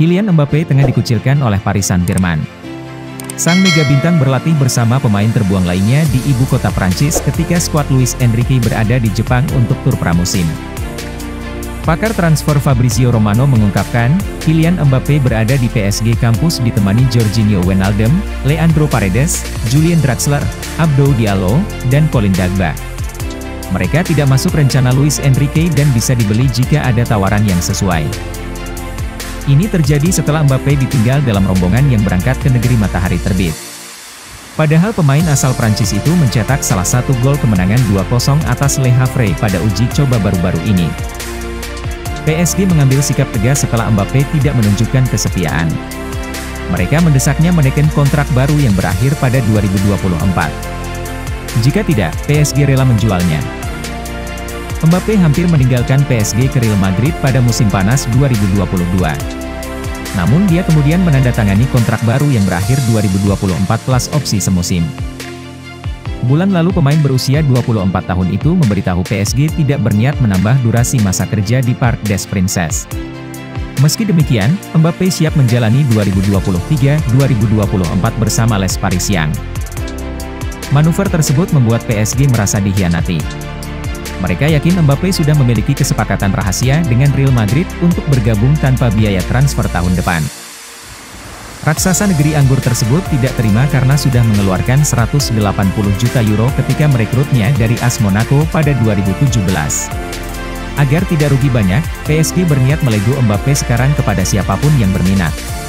Kylian Mbappe tengah dikucilkan oleh Paris Saint-Germain. Sang mega bintang berlatih bersama pemain terbuang lainnya di ibu kota Prancis ketika skuad Luis Enrique berada di Jepang untuk tur pramusim. Pakar transfer Fabrizio Romano mengungkapkan, Kylian Mbappe berada di PSG kampus ditemani Jorginho Wijnaldum, Leandro Paredes, Julian Draxler, Abdou Diallo, dan Colin Dagba. Mereka tidak masuk rencana Luis Enrique dan bisa dibeli jika ada tawaran yang sesuai. Ini terjadi setelah Mbappe ditinggal dalam rombongan yang berangkat ke negeri matahari terbit. Padahal pemain asal Prancis itu mencetak salah satu gol kemenangan 2-0 atas Le Havre pada uji coba baru-baru ini. PSG mengambil sikap tegas setelah Mbappe tidak menunjukkan kesetiaan. Mereka mendesaknya menekan kontrak baru yang berakhir pada 2024. Jika tidak, PSG rela menjualnya. Mbappe hampir meninggalkan PSG ke Real Madrid pada musim panas 2022. Namun dia kemudian menandatangani kontrak baru yang berakhir 2024 plus opsi semusim. Bulan lalu pemain berusia 24 tahun itu memberitahu PSG tidak berniat menambah durasi masa kerja di Park des Princes. Meski demikian, Mbappe siap menjalani 2023-2024 bersama Les Parisiens. Manuver tersebut membuat PSG merasa dihianati. Mereka yakin Mbappe sudah memiliki kesepakatan rahasia dengan Real Madrid untuk bergabung tanpa biaya transfer tahun depan. Raksasa negeri anggur tersebut tidak terima karena sudah mengeluarkan 180 juta euro ketika merekrutnya dari AS Monaco pada 2017. Agar tidak rugi banyak, PSG berniat melego Mbappe sekarang kepada siapa pun yang berminat.